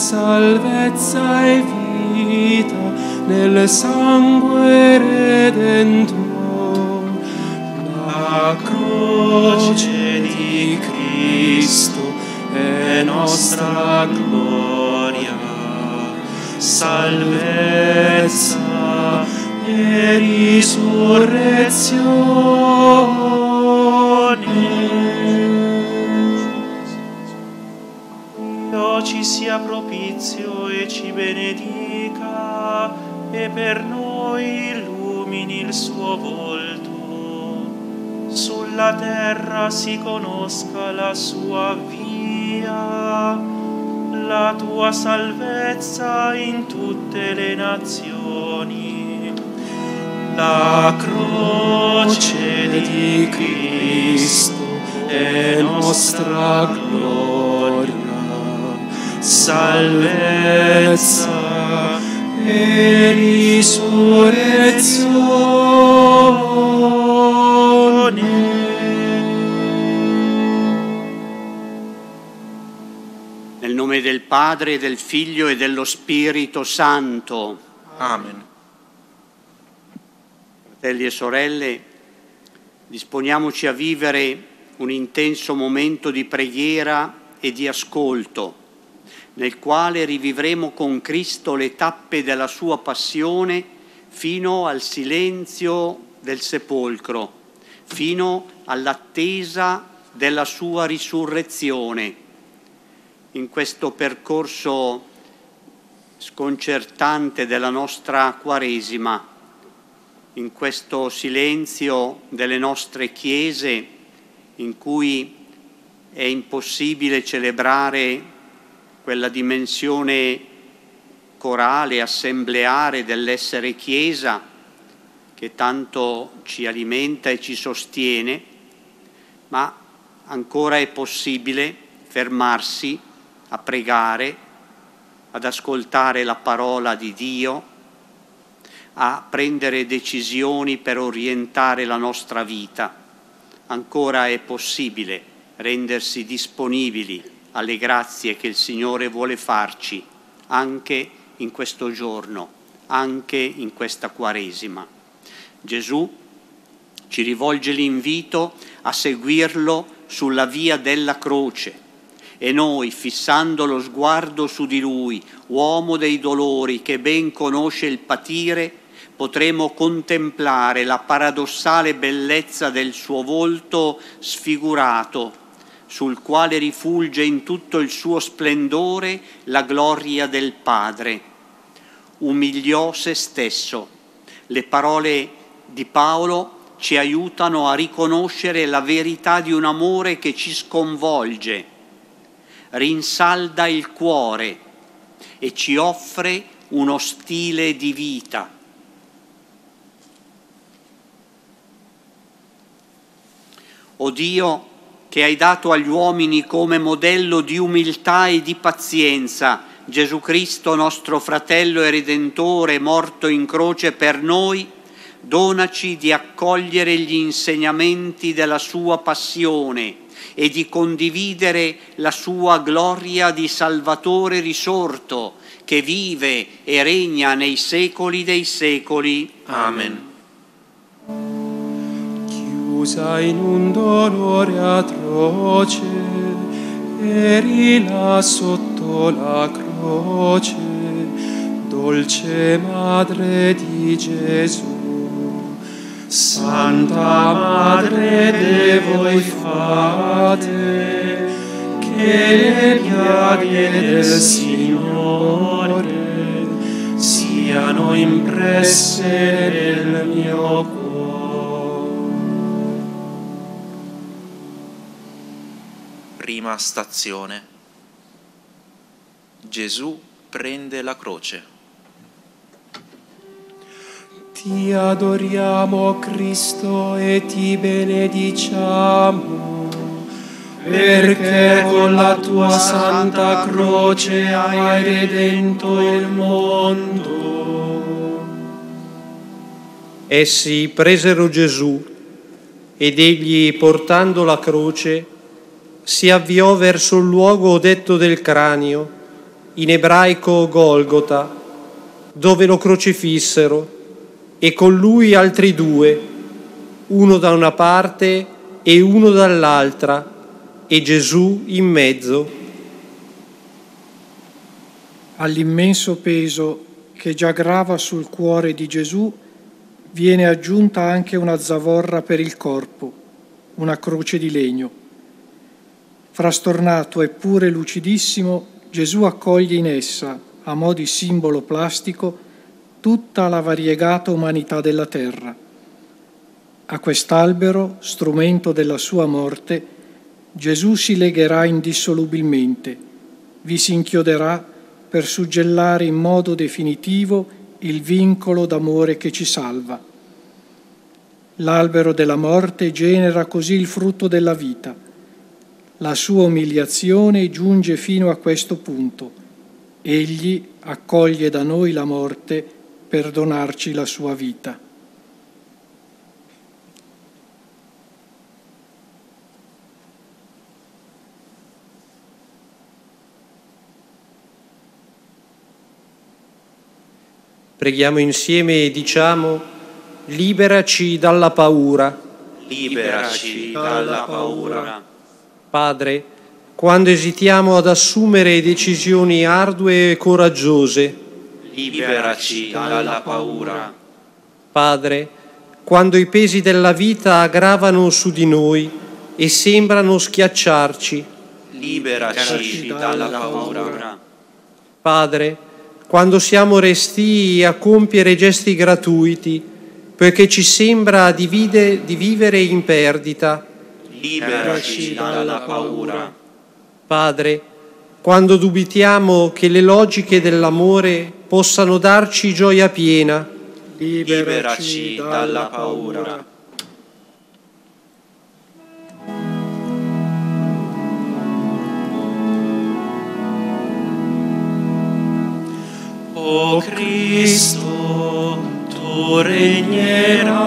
salvezza e vita nel sangue Terra si conosca la sua via, la tua salvezza in tutte le nazioni. La croce di Cristo è nostra gloria, salvezza e risurrezione. Del Padre, del Figlio e dello Spirito Santo. Amen. Fratelli e sorelle, disponiamoci a vivere un intenso momento di preghiera e di ascolto, nel quale rivivremo con Cristo le tappe della sua passione fino al silenzio del sepolcro, fino all'attesa della sua risurrezione. In questo percorso sconcertante della nostra Quaresima, in questo silenzio delle nostre chiese in cui è impossibile celebrare quella dimensione corale, assembleare dell'essere Chiesa che tanto ci alimenta e ci sostiene, ma ancora è possibile fermarsi a pregare, ad ascoltare la parola di Dio, a prendere decisioni per orientare la nostra vita. Ancora è possibile rendersi disponibili alle grazie che il Signore vuole farci anche in questo giorno, anche in questa Quaresima. Gesù ci rivolge l'invito a seguirlo sulla via della croce e noi, fissando lo sguardo su di Lui, uomo dei dolori che ben conosce il patire, potremo contemplare la paradossale bellezza del suo volto sfigurato, sul quale rifulge in tutto il suo splendore la gloria del Padre. Umiliò se stesso. Le parole di Paolo ci aiutano a riconoscere la verità di un amore che ci sconvolge, rinsalda il cuore e ci offre uno stile di vita. O Dio, che hai dato agli uomini come modello di umiltà e di pazienza Gesù Cristo nostro fratello e redentore morto in croce per noi, donaci di accogliere gli insegnamenti della sua passione e di condividere la sua gloria di Salvatore risorto, che vive e regna nei secoli dei secoli. Amen. Chiusa in un dolore atroce, eri là sotto la croce, dolce Madre di Gesù. Santa Madre de voi fate, che le piaghe del Signore siano impresse nel mio cuore. Prima stazione. Gesù prende la croce. Ti adoriamo Cristo e ti benediciamo, perché con la tua santa croce hai redento il mondo. Essi presero Gesù ed egli, portando la croce, si avviò verso il luogo detto del cranio, in ebraico Golgota, dove lo crocifissero, e con lui altri due, uno da una parte e uno dall'altra, e Gesù in mezzo. All'immenso peso che già grava sul cuore di Gesù viene aggiunta anche una zavorra per il corpo, una croce di legno. Frastornato eppure lucidissimo, Gesù accoglie in essa, a mo' di simbolo plastico, tutta la variegata umanità della terra. A quest'albero, strumento della sua morte, Gesù si legherà indissolubilmente, vi si inchioderà per suggellare in modo definitivo il vincolo d'amore che ci salva. L'albero della morte genera così il frutto della vita. La sua umiliazione giunge fino a questo punto. Egli accoglie da noi la morte per donarci la sua vita. Preghiamo insieme e diciamo, liberaci dalla paura. Liberaci dalla paura. Padre, quando esitiamo ad assumere decisioni ardue e coraggiose. Liberaci dalla paura. Padre, quando i pesi della vita aggravano su di noi e sembrano schiacciarci. Liberaci dalla paura. Padre, quando siamo restii a compiere gesti gratuiti, perché ci sembra di, vide, di vivere in perdita. Liberaci dalla paura. Padre, quando dubitiamo che le logiche dell'amore possano darci gioia piena. Liberaci dalla paura. O Cristo, tu regnerai,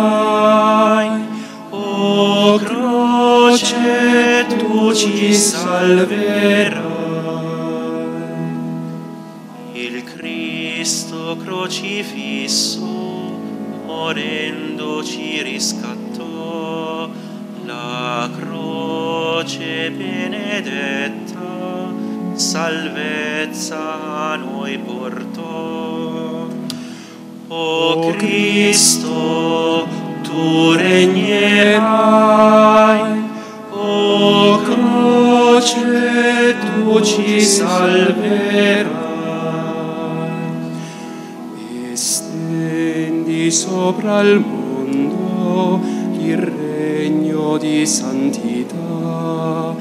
o croce tu ci salverai. Crocifisso, morendo ci riscattò, la croce benedetta, salvezza a noi portò. O Cristo, tu regnerai, o croce tu ci salverai. Sopra il mondo il regno di santità.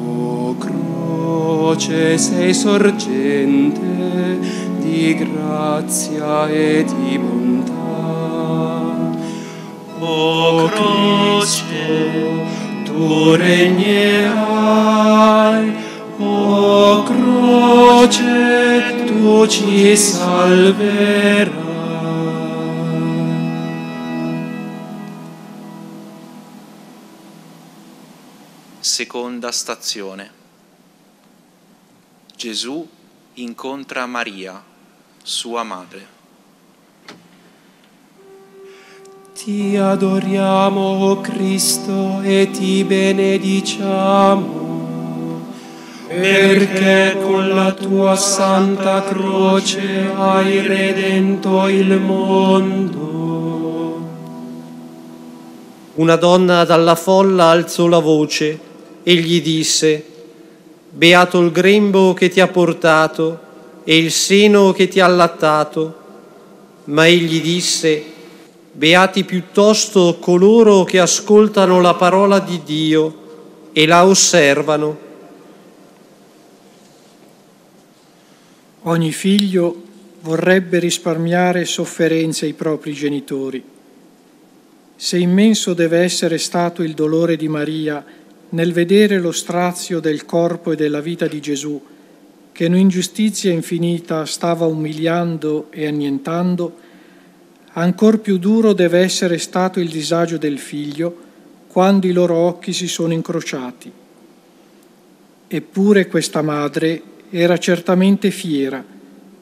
O croce sei sorgente di grazia e di bontà. O croce, tu regnerai, o croce tu ci salverai. Seconda stazione. Gesù incontra Maria, sua madre. Ti adoriamo, o Cristo, e ti benediciamo, perché con la tua santa croce hai redento il mondo. Una donna dalla folla alzò la voce e gli disse, Beato il grembo che ti ha portato e il seno che ti ha allattato. Ma egli disse, Beati piuttosto coloro che ascoltano la parola di Dio e la osservano. Ogni figlio vorrebbe risparmiare sofferenze ai propri genitori. Se immenso deve essere stato il dolore di Maria nel vedere lo strazio del corpo e della vita di Gesù, che in ingiustizia infinita stava umiliando e annientando, ancor più duro deve essere stato il disagio del figlio quando i loro occhi si sono incrociati. Eppure questa madre era certamente fiera,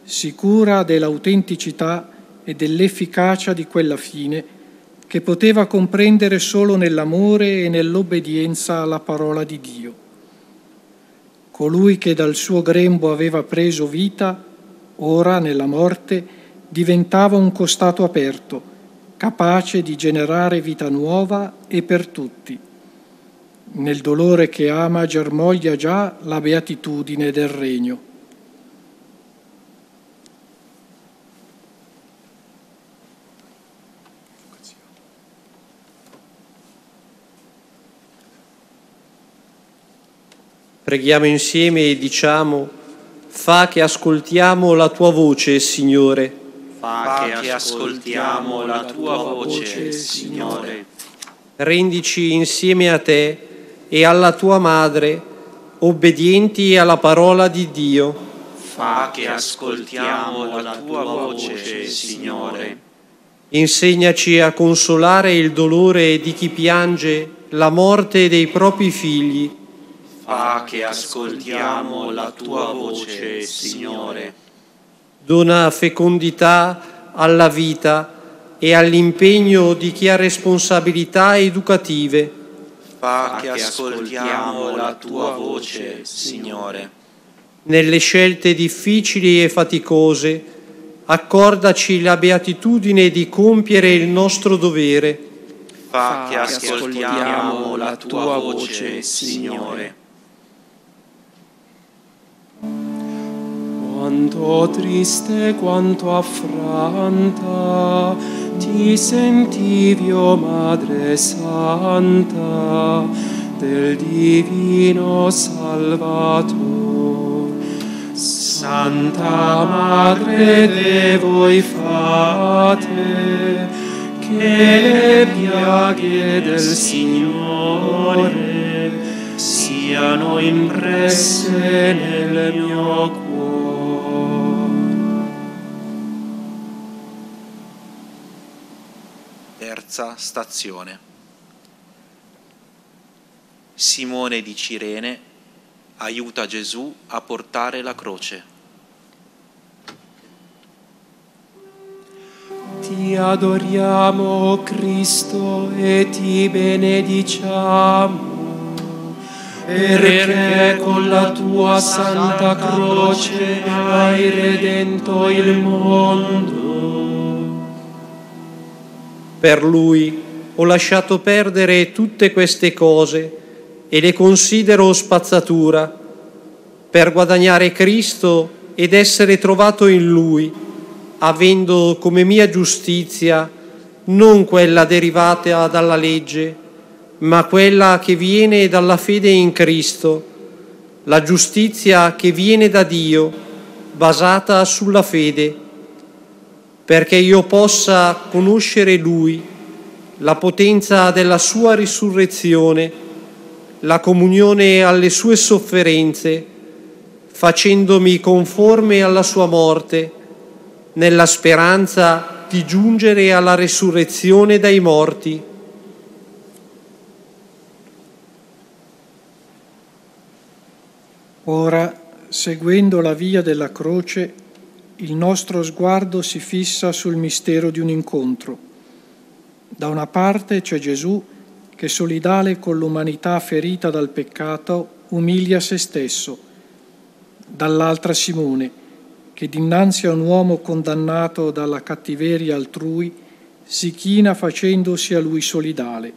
sicura dell'autenticità e dell'efficacia di quella fine che poteva comprendere solo nell'amore e nell'obbedienza alla parola di Dio. Colui che dal suo grembo aveva preso vita, ora nella morte diventava un costato aperto, capace di generare vita nuova e per tutti. Nel dolore che ama germoglia già la beatitudine del regno. Preghiamo insieme e diciamo, fa che ascoltiamo la tua voce, Signore. Fa che ascoltiamo la tua voce, Signore. Rendici insieme a te e alla tua Madre, obbedienti alla parola di Dio. Fa che ascoltiamo la tua voce, Signore. Insegnaci a consolare il dolore di chi piange la morte dei propri figli Fa che ascoltiamo la tua voce, Signore. Dona fecondità alla vita e all'impegno di chi ha responsabilità educative. Fa che ascoltiamo la tua voce, Signore. Nelle scelte difficili e faticose, accordaci la beatitudine di compiere il nostro dovere. Fa che ascoltiamo la tua voce, Signore. Quanto triste, quanto affranta, ti sentivi, o Madre Santa, del Divino Salvatore. Santa Madre de voi fate, che le piaghe del Signore siano impresse nel mio cuore. Terza stazione. Simone di Cirene aiuta Gesù a portare la croce. Ti adoriamo Cristo e ti benediciamo, perché con la tua santa croce hai redento il mondo. Per lui. Ho lasciato perdere tutte queste cose e le considero spazzatura per guadagnare Cristo ed essere trovato in Lui, avendo come mia giustizia non quella derivata dalla legge, ma quella che viene dalla fede in Cristo, la giustizia che viene da Dio, basata sulla fede, perché io possa conoscere Lui, la potenza della Sua risurrezione, la comunione alle Sue sofferenze, facendomi conforme alla Sua morte, nella speranza di giungere alla resurrezione dai morti. Ora, seguendo la via della croce, il nostro sguardo si fissa sul mistero di un incontro. Da una parte c'è Gesù che solidale con l'umanità ferita dal peccato umilia se stesso, dall'altra Simone che dinanzi a un uomo condannato dalla cattiveria altrui si china facendosi a lui solidale.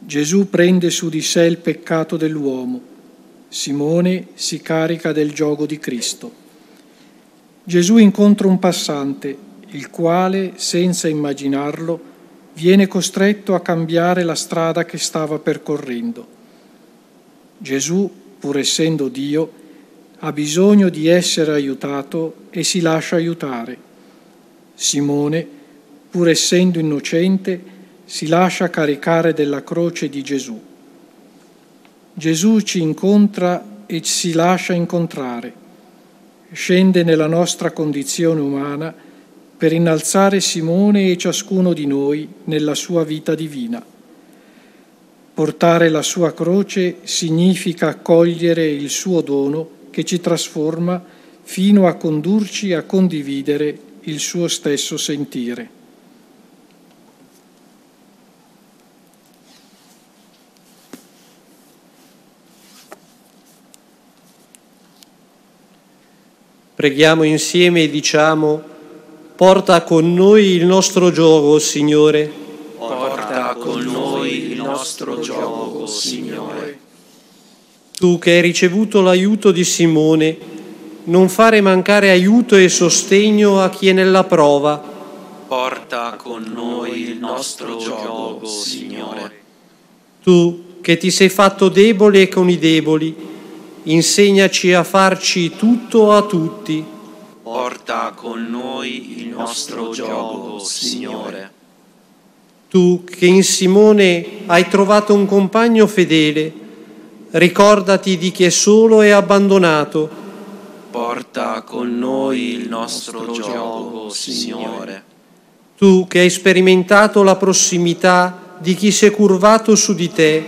Gesù prende su di sé il peccato dell'uomo, Simone si carica del gioco di Cristo. Gesù incontra un passante, il quale, senza immaginarlo, viene costretto a cambiare la strada che stava percorrendo. Gesù, pur essendo Dio, ha bisogno di essere aiutato e si lascia aiutare. Simone, pur essendo innocente, si lascia caricare della croce di Gesù. Gesù ci incontra e si lascia incontrare scende nella nostra condizione umana per innalzare Simone e ciascuno di noi nella sua vita divina. Portare la sua croce significa accogliere il suo dono che ci trasforma fino a condurci a condividere il suo stesso sentire. Preghiamo insieme e diciamo, porta con noi il nostro gioco, Signore. Porta con noi il nostro gioco, Signore. Tu che hai ricevuto l'aiuto di Simone, non fare mancare aiuto e sostegno a chi è nella prova. Porta con noi il nostro gioco, Signore. Tu che ti sei fatto debole con i deboli, insegnaci a farci tutto a tutti. Porta con noi il nostro gioco, Signore. Tu che in Simone hai trovato un compagno fedele, ricordati di chi è solo e abbandonato. Porta con noi il nostro gioco, Signore. Tu che hai sperimentato la prossimità di chi si è curvato su di te,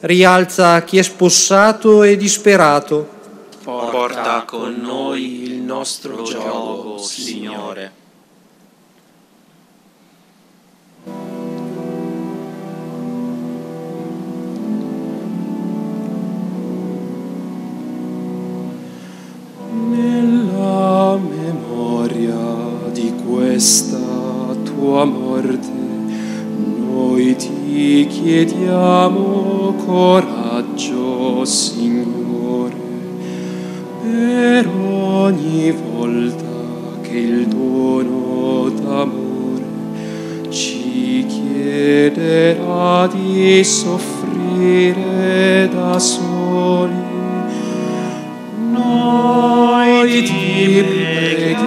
rialza chi è spossato e disperato. Porta con noi il nostro gioco, Signore. Nella memoria di questa tua morte, noi ti chiediamo coraggio, Signore, per ogni volta che il dono d'amore ci chiederà di soffrire da soli. Noi ti preghiamo,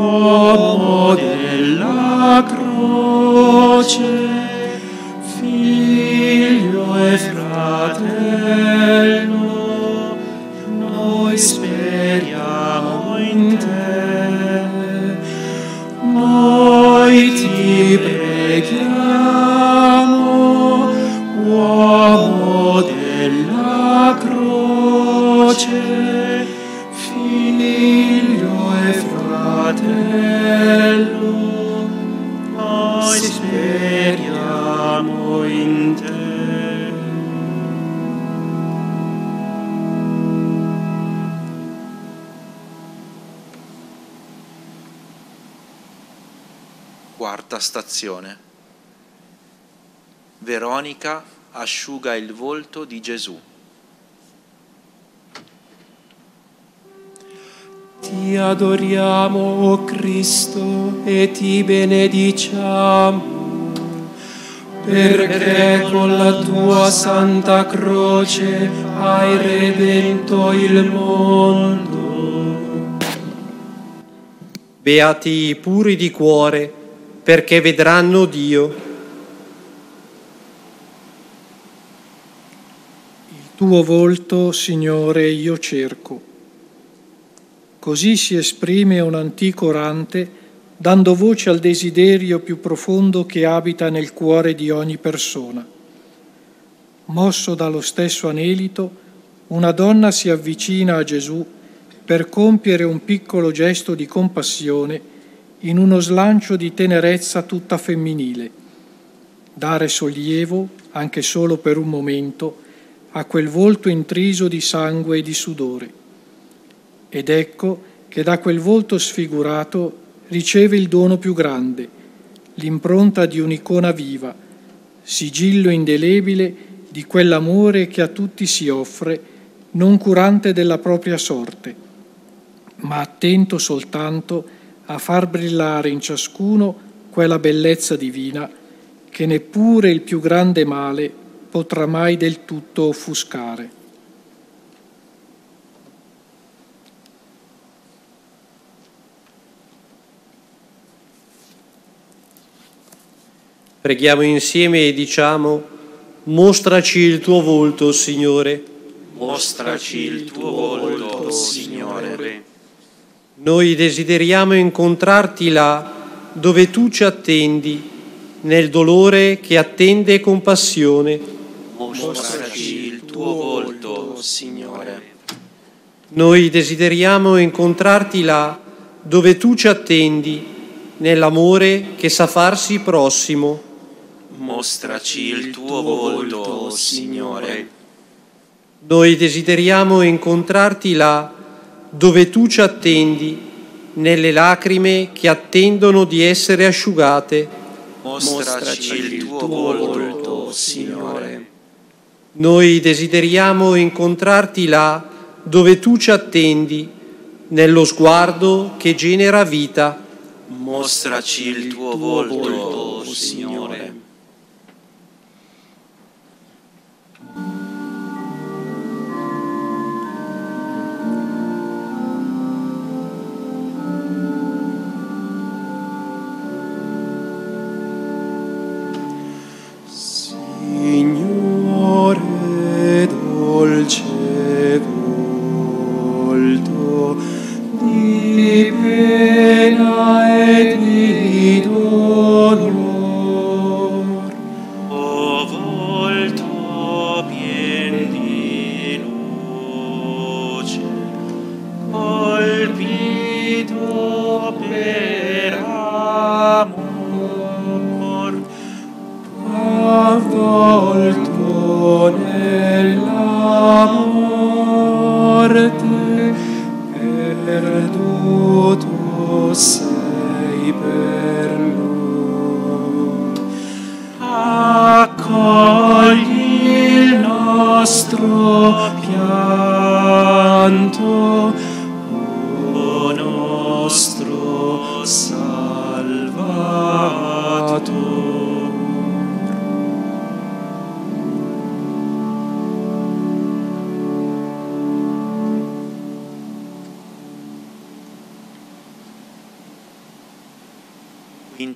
uomo della croce, figlio Stazione. Veronica asciuga il volto di Gesù. Ti adoriamo, o Cristo, e ti benediciamo, perché con la tua santa croce hai redento il mondo. Beati i puri di cuore, perché vedranno Dio. Il tuo volto, Signore, io cerco. Così si esprime un antico orante, dando voce al desiderio più profondo che abita nel cuore di ogni persona. Mosso dallo stesso anelito, una donna si avvicina a Gesù per compiere un piccolo gesto di compassione in uno slancio di tenerezza tutta femminile, dare sollievo, anche solo per un momento, a quel volto intriso di sangue e di sudore. Ed ecco che da quel volto sfigurato riceve il dono più grande, l'impronta di un'icona viva, sigillo indelebile di quell'amore che a tutti si offre, non curante della propria sorte, ma attento soltanto a far brillare in ciascuno quella bellezza divina che neppure il più grande male potrà mai del tutto offuscare. Preghiamo insieme e diciamo, mostraci il tuo volto, Signore. Mostraci il tuo volto, Signore. Noi desideriamo incontrarti là dove tu ci attendi, nel dolore che attende compassione. Mostraci il tuo volto, Signore. Noi desideriamo incontrarti là dove tu ci attendi, nell'amore che sa farsi prossimo. Mostraci il tuo volto, Signore. Noi desideriamo incontrarti là dove tu ci attendi, nelle lacrime che attendono di essere asciugate. Mostraci il tuo volto, Signore. Noi desideriamo incontrarti là dove tu ci attendi, nello sguardo che genera vita. Mostraci il tuo volto, Signore. Signore dolce volto di pena e di dolor morte perduto sei per noi accogli il nostro pianto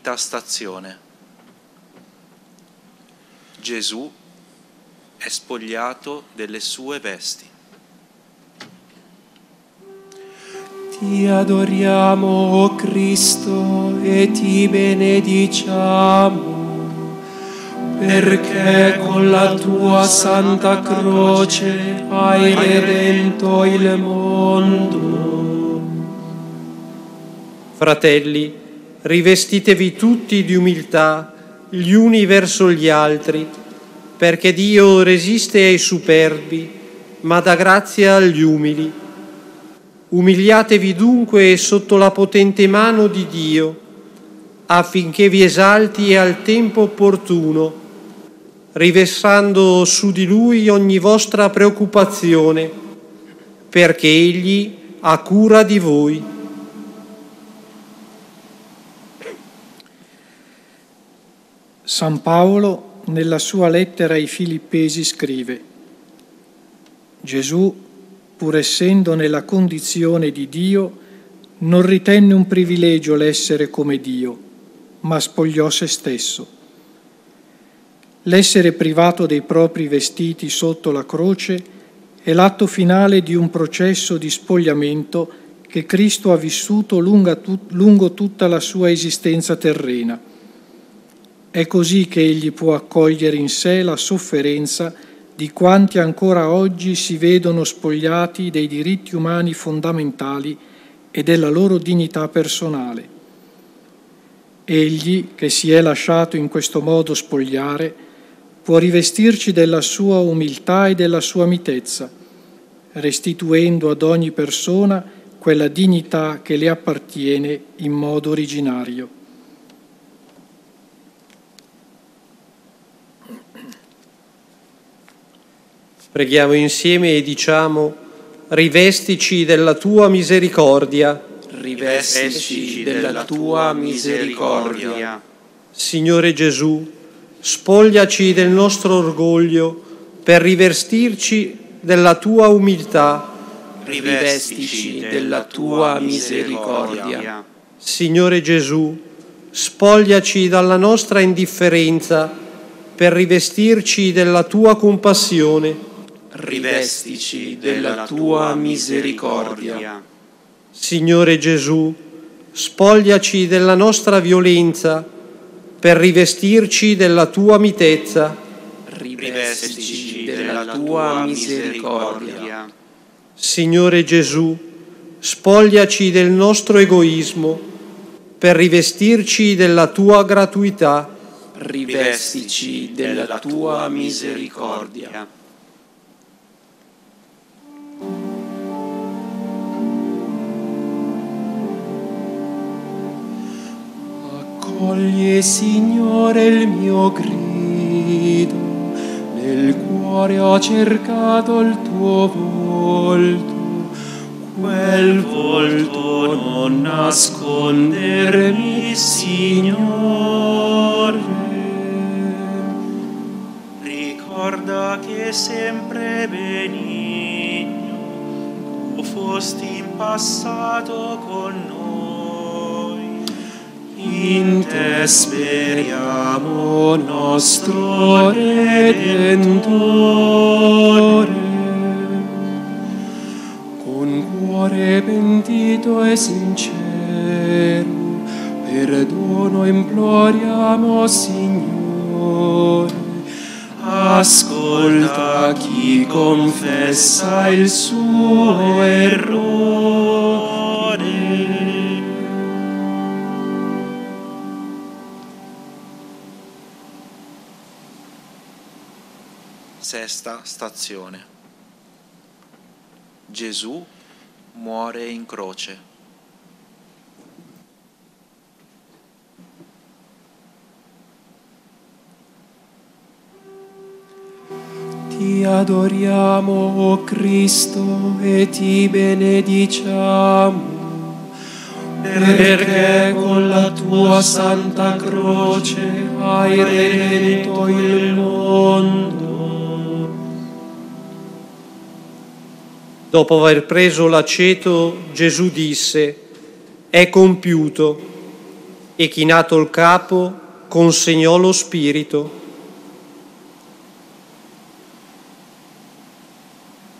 Quinta stazione. Gesù è spogliato delle sue vesti. Ti adoriamo, o Cristo, e ti benediciamo, perché con la tua santa croce hai redento il mondo. Fratelli, rivestitevi tutti di umiltà gli uni verso gli altri, perché Dio resiste ai superbi, ma dà grazia agli umili. Umiliatevi dunque sotto la potente mano di Dio, affinché vi esalti al tempo opportuno, riversando su di Lui ogni vostra preoccupazione, perché Egli ha cura di voi. San Paolo nella sua lettera ai Filippesi scrive Gesù, pur essendo nella condizione di Dio, non ritenne un privilegio l'essere come Dio, ma spogliò se stesso. L'essere privato dei propri vestiti sotto la croce è l'atto finale di un processo di spogliamento che Cristo ha vissuto lungo tutta la sua esistenza terrena. È così che egli può accogliere in sé la sofferenza di quanti ancora oggi si vedono spogliati dei diritti umani fondamentali e della loro dignità personale. Egli, che si è lasciato in questo modo spogliare, può rivestirci della sua umiltà e della sua mitezza, restituendo ad ogni persona quella dignità che le appartiene in modo originario. Preghiamo insieme e diciamo, rivestici della tua misericordia. Rivestici della tua misericordia. Signore Gesù, spogliaci del nostro orgoglio per rivestirci della tua umiltà. Rivestici della tua misericordia. Signore Gesù, spogliaci dalla nostra indifferenza per rivestirci della tua compassione. Rivestici della tua misericordia. Signore Gesù, spogliaci della nostra violenza per rivestirci della tua mitezza. Rivestici della tua misericordia. Signore Gesù, spogliaci del nostro egoismo per rivestirci della tua gratuità. Rivestici della tua misericordia. Accogli, Signore, il mio grido, nel cuore ho cercato il tuo volto, quel volto non nascondermi, Signore. Ricorda che sempre benigno fosti in passato con noi. In te speriamo, nostro Redentore. Con cuore pentito e sincero, perdono imploriamo, Signore. Ascolta chi confessa il suo errore. Sesta stazione. Gesù muore in croce. Ti adoriamo, o Cristo, e ti benediciamo, perché con la tua santa croce hai redento il mondo. Dopo aver preso l'aceto, Gesù disse, è compiuto, e chinato il capo, consegnò lo spirito.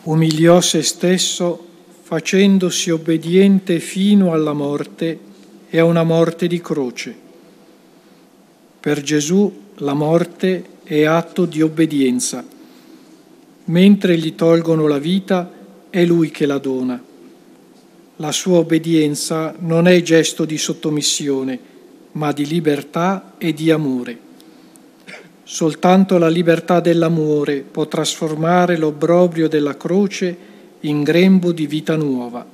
Umiliò se stesso facendosi obbediente fino alla morte e a una morte di croce. Per Gesù la morte è atto di obbedienza. Mentre gli tolgono la vita, è Lui che la dona. La sua obbedienza non è gesto di sottomissione, ma di libertà e di amore. Soltanto la libertà dell'amore può trasformare l'obbrobrio della croce in grembo di vita nuova.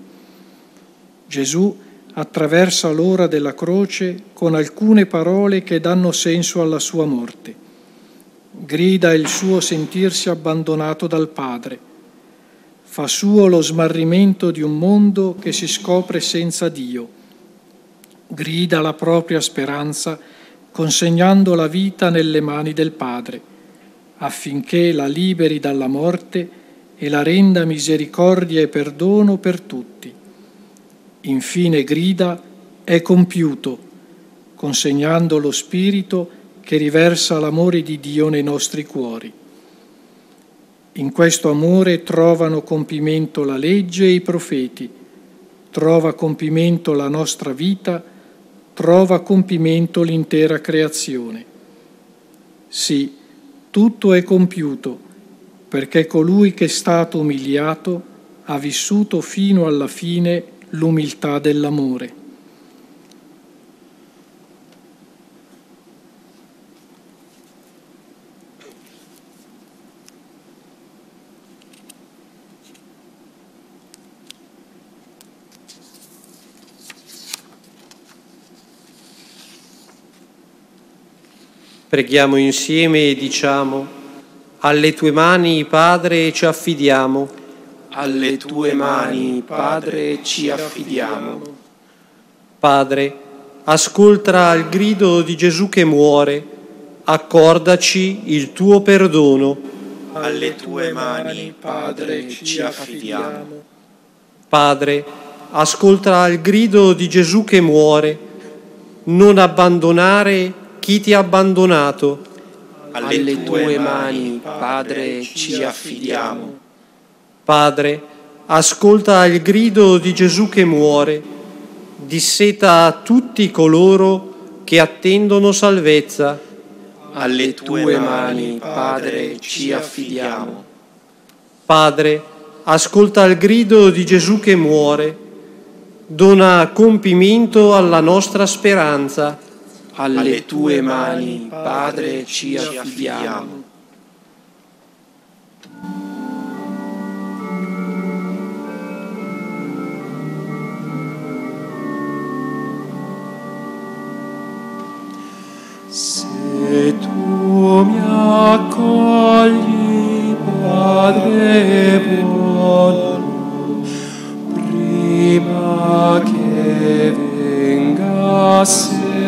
Gesù attraversa l'ora della croce con alcune parole che danno senso alla sua morte. Grida il suo sentirsi abbandonato dal Padre. Fa suo lo smarrimento di un mondo che si scopre senza Dio. Grida la propria speranza consegnando la vita nelle mani del Padre, affinché la liberi dalla morte e la renda misericordia e perdono per tutti. Infine grida, è compiuto, consegnando lo Spirito che riversa l'amore di Dio nei nostri cuori. In questo amore trovano compimento la legge e i profeti, trova compimento la nostra vita, trova compimento l'intera creazione. Sì, tutto è compiuto, perché colui che è stato umiliato ha vissuto fino alla fine l'umiltà dell'amore. Preghiamo insieme e diciamo, alle tue mani, Padre, ci affidiamo. Alle tue mani, Padre, ci affidiamo. Padre, ascolta il grido di Gesù che muore, accordaci il tuo perdono. Alle tue mani, Padre, ci affidiamo. Padre, ascolta il grido di Gesù che muore, non abbandonare chi ti ha abbandonato. Alle tue mani, Padre, ci affidiamo. Padre, ascolta il grido di Gesù che muore, disseta a tutti coloro che attendono salvezza. Alle tue mani, Padre, ci affidiamo. Padre, ascolta il grido di Gesù che muore, dona compimento alla nostra speranza. Alle tue mani, Padre, ci affidiamo. Se tu mi accogli, Padre buono, prima che venga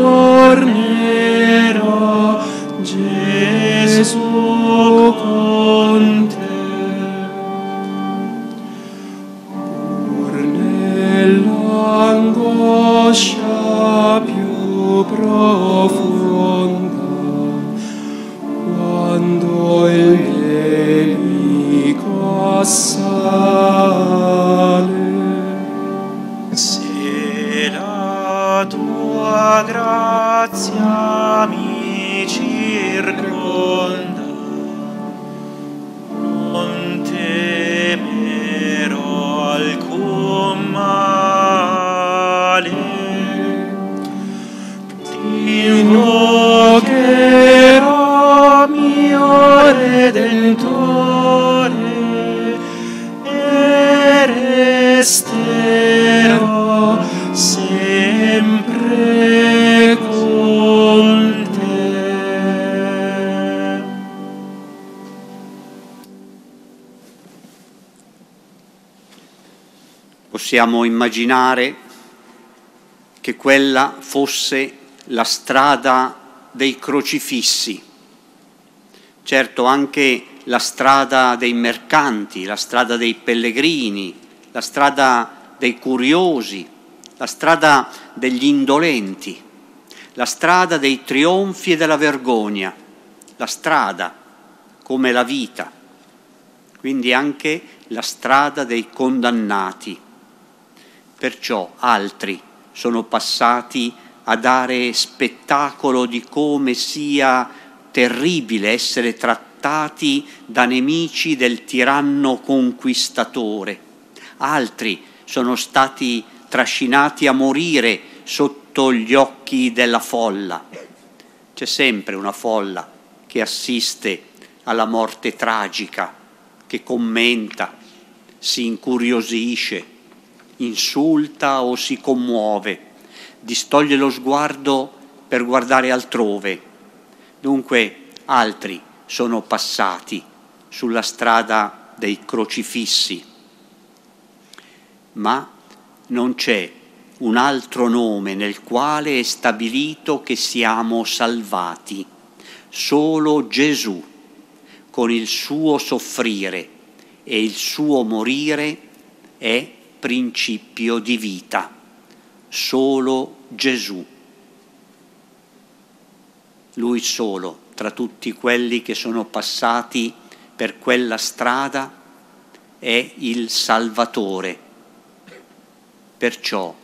tornerò Gesù con te. Pur nell'angoscia Possiamo immaginare che quella fosse la strada dei crocifissi, certo anche la strada dei mercanti, la strada dei pellegrini, la strada dei curiosi, la strada degli indolenti, la strada dei trionfi e della vergogna, la strada come la vita, quindi anche la strada dei condannati. Perciò altri sono passati a dare spettacolo di come sia terribile essere trattati da nemici del tiranno conquistatore. Altri sono stati trascinati a morire sotto gli occhi della folla. C'è sempre una folla che assiste alla morte tragica, che commenta, si incuriosisce, insulta o si commuove, distoglie lo sguardo per guardare altrove. Dunque altri sono passati sulla strada dei crocifissi, ma non c'è un altro nome nel quale è stabilito che siamo salvati, solo Gesù, con il suo soffrire e il suo morire, è principio di vita, solo Gesù. Lui solo, tra tutti quelli che sono passati per quella strada, è il Salvatore. Perciò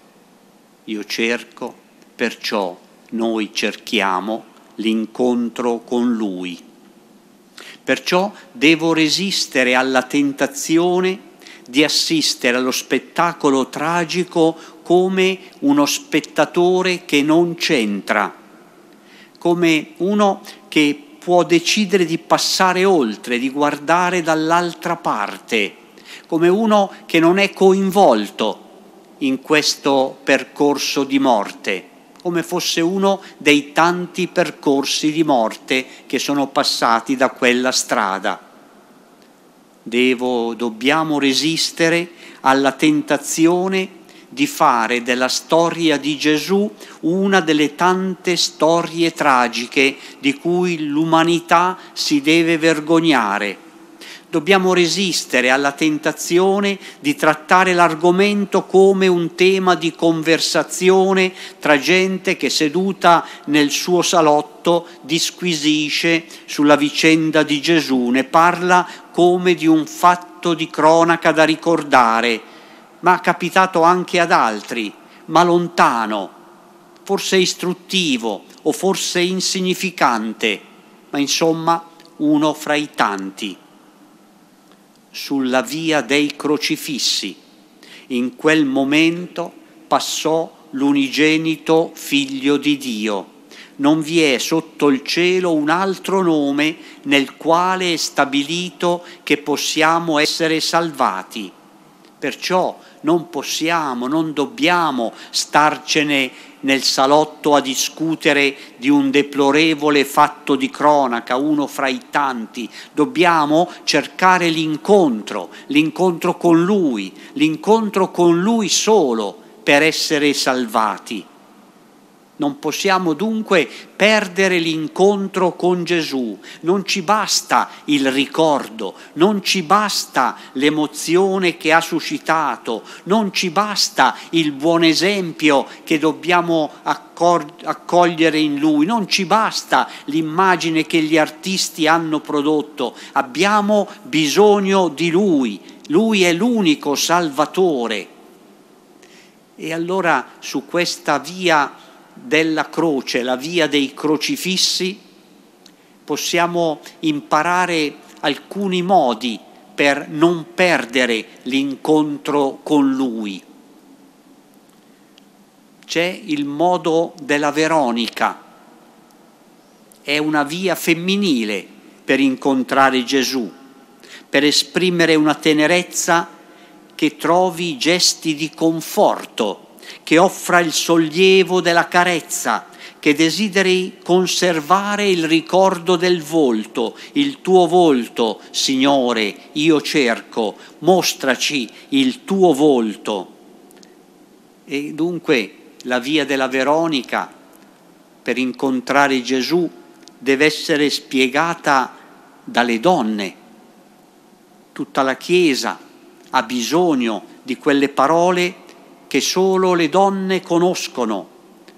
io cerco, perciò noi cerchiamo l'incontro con Lui. Perciò devo resistere alla tentazione di assistere allo spettacolo tragico come uno spettatore che non c'entra, come uno che può decidere di passare oltre, di guardare dall'altra parte, come uno che non è coinvolto in questo percorso di morte, come fosse uno dei tanti percorsi di morte che sono passati da quella strada. Devo, dobbiamo resistere alla tentazione di fare della storia di Gesù una delle tante storie tragiche di cui l'umanità si deve vergognare. Dobbiamo resistere alla tentazione di trattare l'argomento come un tema di conversazione tra gente che seduta nel suo salotto disquisisce sulla vicenda di Gesù, ne parla come di un fatto di cronaca da ricordare ma capitato anche ad altri, ma lontano, forse istruttivo o forse insignificante, ma insomma uno fra i tanti. Sulla via dei crocifissi, in quel momento passò l'unigenito figlio di Dio. Non vi è sotto il cielo un altro nome nel quale è stabilito che possiamo essere salvati. Perciò non possiamo, non dobbiamo starcene nel salotto a discutere di un deplorevole fatto di cronaca, uno fra i tanti. Dobbiamo cercare l'incontro, l'incontro con Lui, l'incontro con Lui solo per essere salvati. Non possiamo dunque perdere l'incontro con Gesù, non ci basta il ricordo, non ci basta l'emozione che ha suscitato, non ci basta il buon esempio che dobbiamo accogliere in Lui, non ci basta l'immagine che gli artisti hanno prodotto, abbiamo bisogno di Lui, Lui è l'unico Salvatore. E allora su questa via della croce, la via dei crocifissi, possiamo imparare alcuni modi per non perdere l'incontro con Lui. C'è il modo della Veronica, è una via femminile per incontrare Gesù, per esprimere una tenerezza che trovi gesti di conforto che offra il sollievo della carezza, che desideri conservare il ricordo del volto, il tuo volto, Signore, io cerco, mostraci il tuo volto. E dunque la via della Veronica per incontrare Gesù deve essere spiegata dalle donne. Tutta la Chiesa ha bisogno di quelle parole che solo le donne conoscono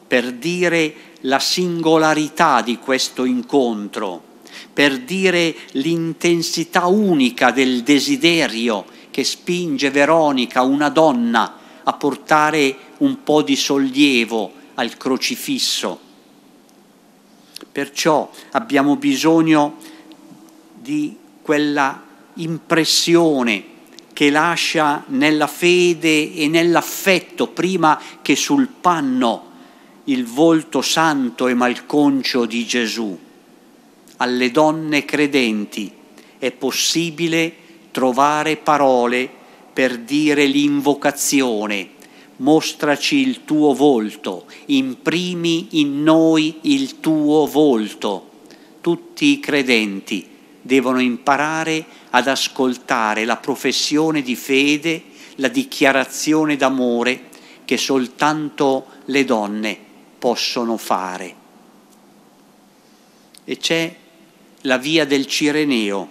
per dire la singolarità di questo incontro, per dire l'intensità unica del desiderio che spinge Veronica, una donna, a portare un po' di sollievo al crocifisso. Perciò abbiamo bisogno di quella impressione che lascia nella fede e nell'affetto prima che sul panno il volto santo e malconcio di Gesù. Alle donne credenti è possibile trovare parole per dire l'invocazione. Mostraci il tuo volto, imprimi in noi il tuo volto. Tutti i credenti devono imparare ad ascoltare la professione di fede, la dichiarazione d'amore che soltanto le donne possono fare. E c'è la via del Cireneo,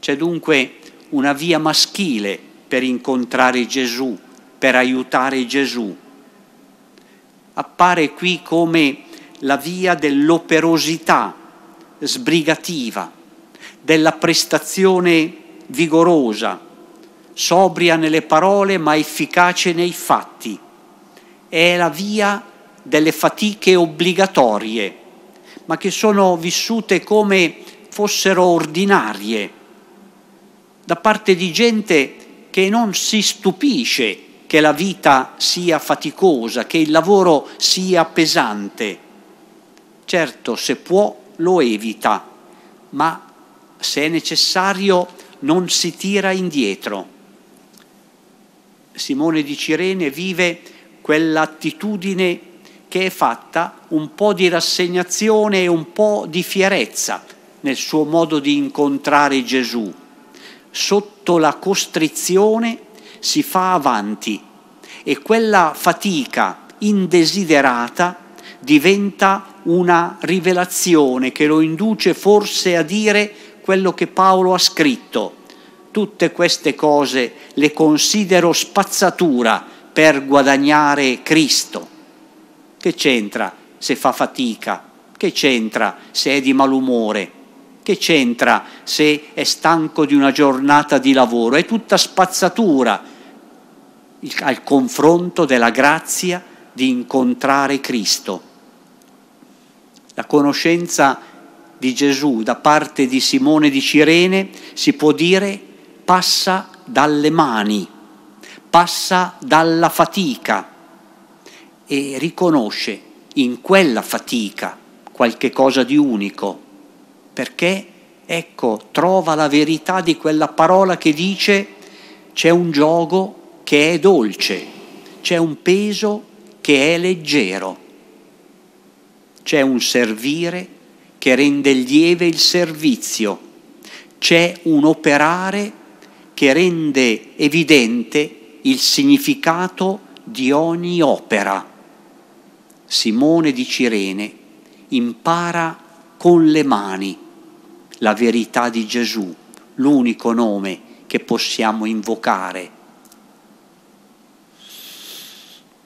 c'è dunque una via maschile per incontrare Gesù, per aiutare Gesù. Appare qui come la via dell'operosità sbrigativa, della prestazione vigorosa, sobria nelle parole ma efficace nei fatti. È la via delle fatiche obbligatorie, ma che sono vissute come fossero ordinarie, da parte di gente che non si stupisce che la vita sia faticosa, che il lavoro sia pesante. Certo, se può, lo evita, ma se è necessario, non si tira indietro. Simone di Cirene vive quell'attitudine che è fatta un po' di rassegnazione e un po' di fierezza nel suo modo di incontrare Gesù. Sotto la costrizione si fa avanti e quella fatica indesiderata diventa una rivelazione che lo induce forse a dire quello che Paolo ha scritto. Tutte queste cose le considero spazzatura per guadagnare Cristo. Che c'entra se fa fatica? Che c'entra se è di malumore? Che c'entra se è stanco di una giornata di lavoro? È tutta spazzatura al confronto della grazia di incontrare Cristo. La conoscenza di Gesù da parte di Simone di Cirene si può dire passa dalle mani, passa dalla fatica e riconosce in quella fatica qualche cosa di unico, perché ecco, trova la verità di quella parola che dice c'è un gioco che è dolce, c'è un peso che è leggero, c'è un servire che rende lieve il servizio, c'è un operare che rende evidente il significato di ogni opera. Simone di Cirene impara con le mani la verità di Gesù, l'unico nome che possiamo invocare.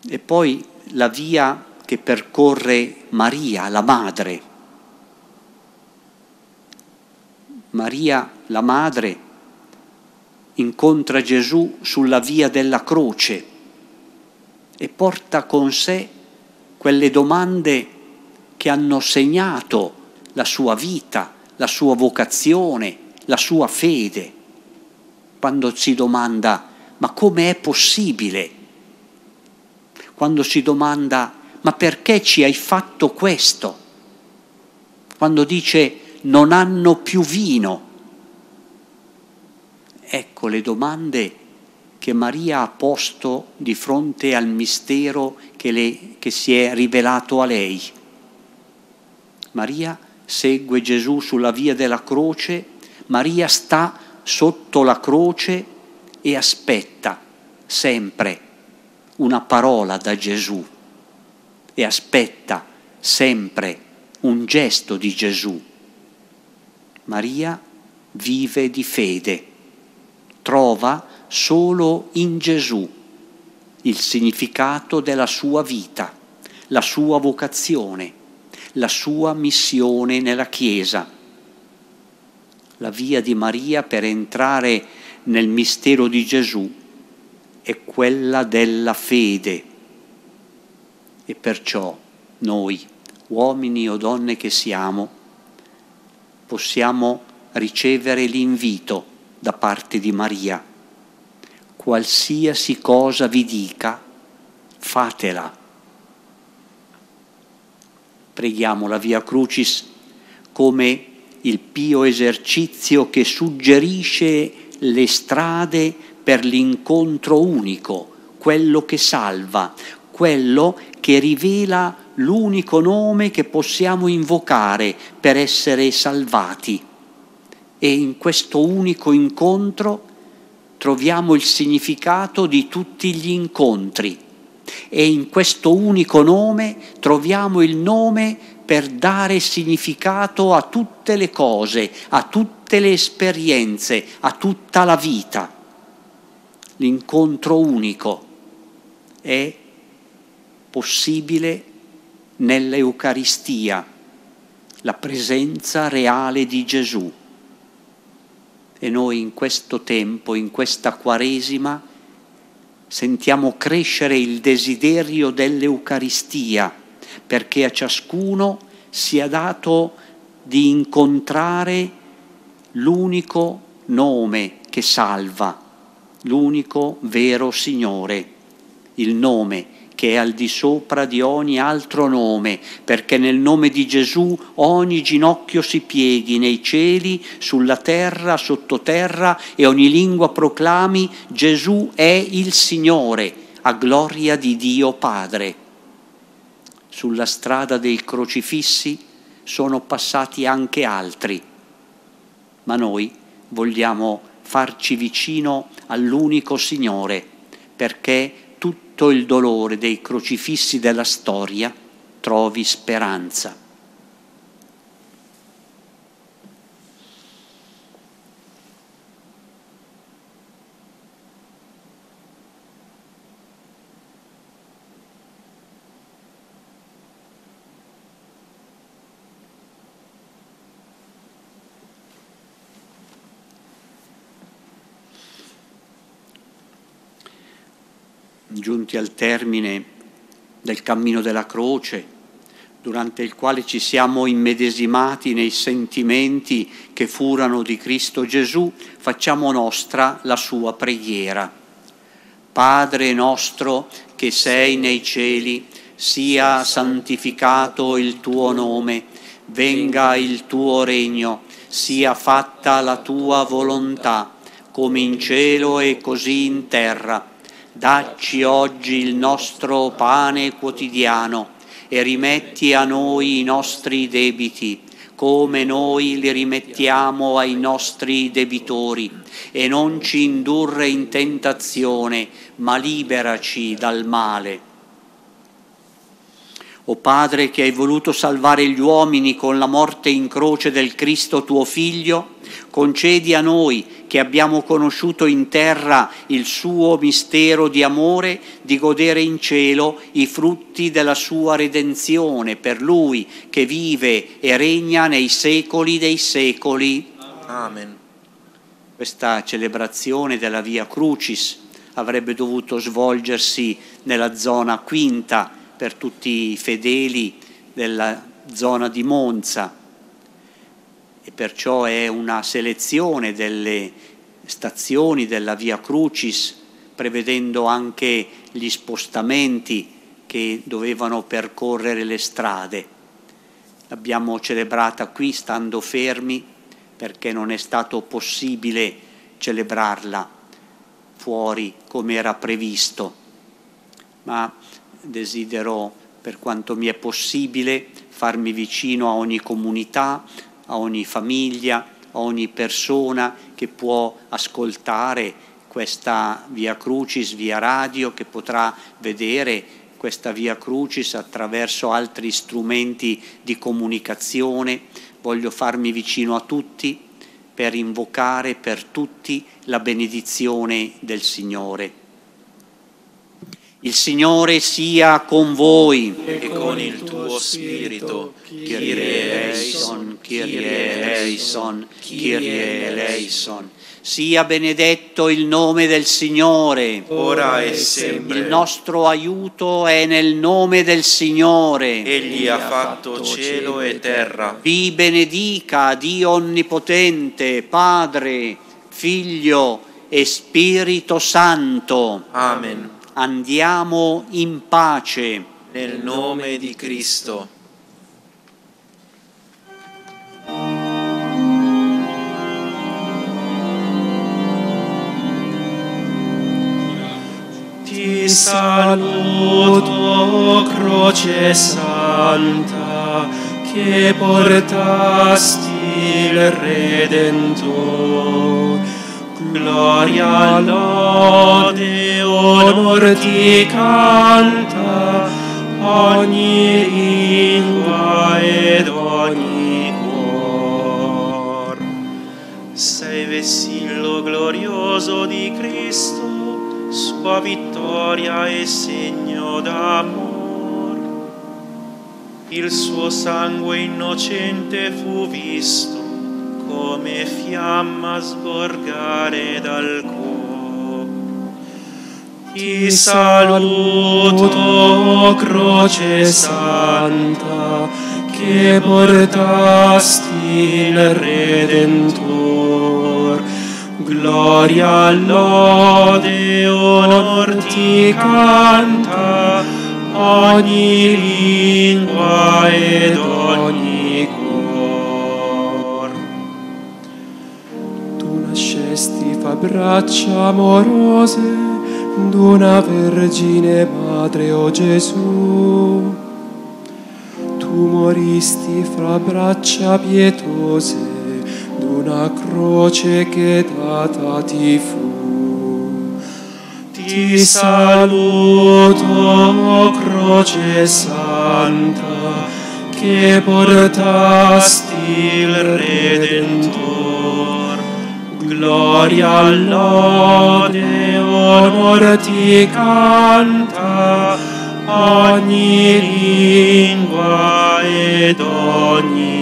E poi la via che percorre Maria, la madre Maria, la madre, incontra Gesù sulla via della croce e porta con sé quelle domande che hanno segnato la sua vita, la sua vocazione, la sua fede. Quando si domanda ma come è possibile? Quando si domanda ma perché ci hai fatto questo? Quando dice non hanno più vino. Ecco le domande che Maria ha posto di fronte al mistero che, le, che si è rivelato a lei. Maria segue Gesù sulla via della croce, Maria sta sotto la croce e aspetta sempre una parola da Gesù e aspetta sempre un gesto di Gesù. Maria vive di fede, trova solo in Gesù il significato della sua vita, la sua vocazione, la sua missione nella Chiesa. La via di Maria per entrare nel mistero di Gesù è quella della fede e perciò noi, uomini o donne che siamo, possiamo ricevere l'invito da parte di Maria. Qualsiasi cosa vi dica, fatela. Preghiamo la Via Crucis come il pio esercizio che suggerisce le strade per l'incontro unico, quello che salva, quello che rivela l'unico nome che possiamo invocare per essere salvati. E in questo unico incontro troviamo il significato di tutti gli incontri e in questo unico nome troviamo il nome per dare significato a tutte le cose, a tutte le esperienze, a tutta la vita. L'incontro unico è possibile nell'Eucaristia, la presenza reale di Gesù. E noi in questo tempo, in questa Quaresima, sentiamo crescere il desiderio dell'Eucaristia, perché a ciascuno sia dato di incontrare l'unico nome che salva, l'unico vero Signore, il nome che è al di sopra di ogni altro nome, perché nel nome di Gesù ogni ginocchio si pieghi nei cieli, sulla terra, sottoterra e ogni lingua proclami Gesù è il Signore, a gloria di Dio Padre. Sulla strada dei crocifissi sono passati anche altri, ma noi vogliamo farci vicino all'unico Signore, perché tutto il dolore dei crocifissi della storia, trovi speranza. Giunti al termine del cammino della croce, durante il quale ci siamo immedesimati nei sentimenti che furono di Cristo Gesù, facciamo nostra la sua preghiera. Padre nostro che sei nei cieli, sia santificato il tuo nome, venga il tuo regno, sia fatta la tua volontà, come in cielo e così in terra. Dacci oggi il nostro pane quotidiano e rimetti a noi i nostri debiti, come noi li rimettiamo ai nostri debitori, e non ci indurre in tentazione, ma liberaci dal male. O Padre che hai voluto salvare gli uomini con la morte in croce del Cristo tuo Figlio, concedi a noi che abbiamo conosciuto in terra il suo mistero di amore, di godere in cielo i frutti della sua redenzione per Lui che vive e regna nei secoli dei secoli. Amen. Questa celebrazione della Via Crucis avrebbe dovuto svolgersi nella zona quinta per tutti i fedeli della zona di Monza e perciò è una selezione delle stazioni della Via Crucis, prevedendo anche gli spostamenti che dovevano percorrere le strade. L'abbiamo celebrata qui stando fermi perché non è stato possibile celebrarla fuori come era previsto, ma desidero per quanto mi è possibile farmi vicino a ogni comunità, a ogni famiglia, a ogni persona che può ascoltare questa Via Crucis via radio, che potrà vedere questa Via Crucis attraverso altri strumenti di comunicazione. Voglio farmi vicino a tutti per invocare per tutti la benedizione del Signore. Il Signore sia con voi e con il tuo spirito. Kyrie eleison, Kyrie eleison, Kyrie eleison. Sia benedetto il nome del Signore. Ora e sempre. Il nostro aiuto è nel nome del Signore. Egli ha fatto cielo e terra. Vi benedica Dio Onnipotente, Padre, Figlio e Spirito Santo. Amen. Andiamo in pace. Nel nome di Cristo. Ti saluto, croce santa, che portasti il Redentore. Gloria, lode, onor ti canta, ogni lingua ed ogni cuor. Sei vessillo glorioso di Cristo, sua vittoria e segno d'amor. Il suo sangue innocente fu visto come fiamma sgorgare dal cuore. Ti saluto, croce santa, che portasti il Redentor. Gloria, lode, onor ti canta, ogni lingua ed ogni braccia amorose d'una vergine madre, o Gesù. Tu moristi fra braccia pietose d'una croce che data ti fu. Ti saluto, croce santa, che portasti il Redentor. gloria, lode, onor ti canta ogni lingua ed ogni